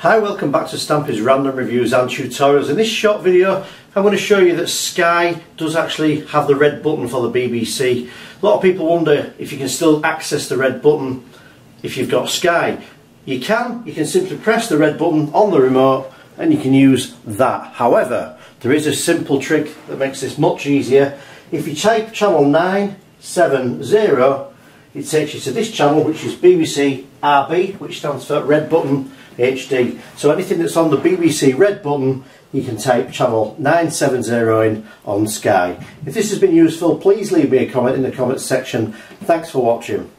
Hi, welcome back to Stampy's Random Reviews and Tutorials. In this short video, I'm going to show you that Sky does actually have the red button for the BBC. A lot of people wonder if you can still access the red button if you've got Sky. You can, you can simply press the red button on the remote and you can use that. However, there is a simple trick that makes this much easier. If you type channel 970, it takes you to this channel which is BBC RB, which stands for red button HD. So anything that's on the BBC red button, you can type channel 970 in on Sky. If this has been useful, please leave me a comment in the comments section. Thanks for watching.